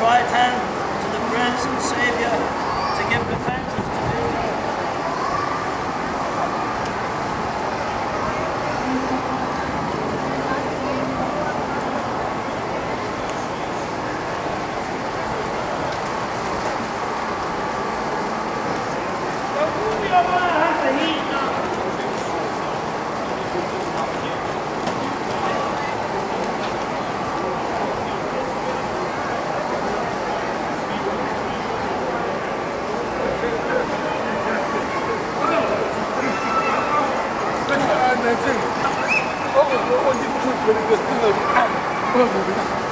right hand to the Prince and Saviour to give repentance to 在这里，包我我，你不是同一个字，我不看了，我。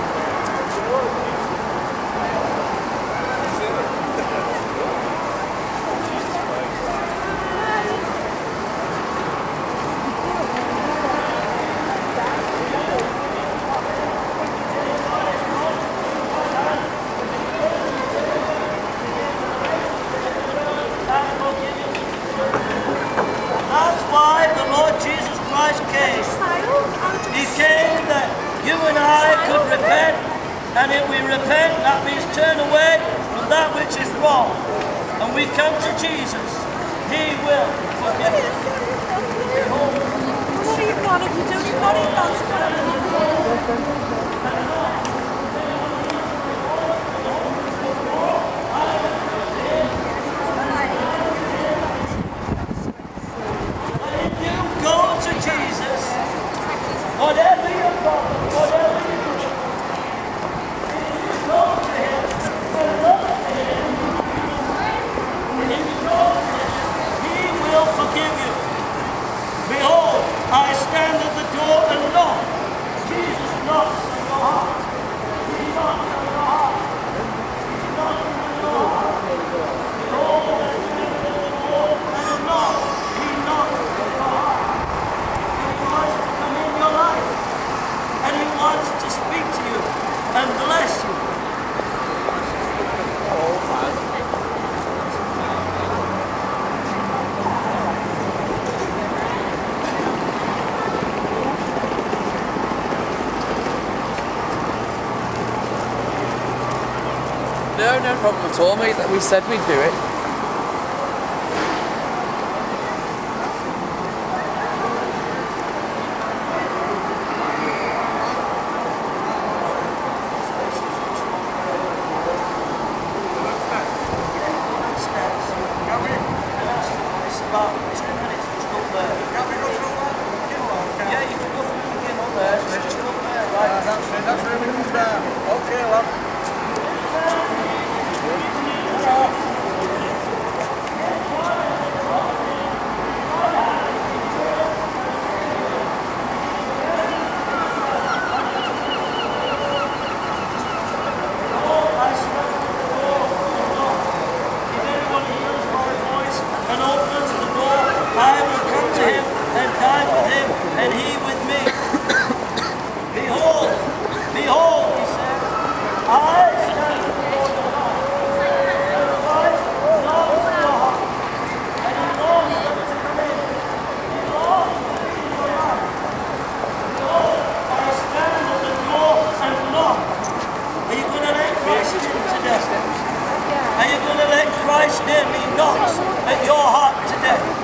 Jesus Christ came. He came that you and I could repent, and if we repent, that means turn away from that which is wrong, and we come to Jesus. He will forgive us. If you go to Jesus, whatever you've got, whatever you do, if you go to Him and look to Him, if you go to Him, He will you. Behold, I stand at the door and knock. Jesus knocks at your heart. He knocks at your heart. He knocks at your heart. Behold, I stand at the door and knock. He knocks at your heart. He wants to come in your life. And He wants to speak to you and bless you. No, no problem at all, mate. We said we'd do it. knocks at your heart today.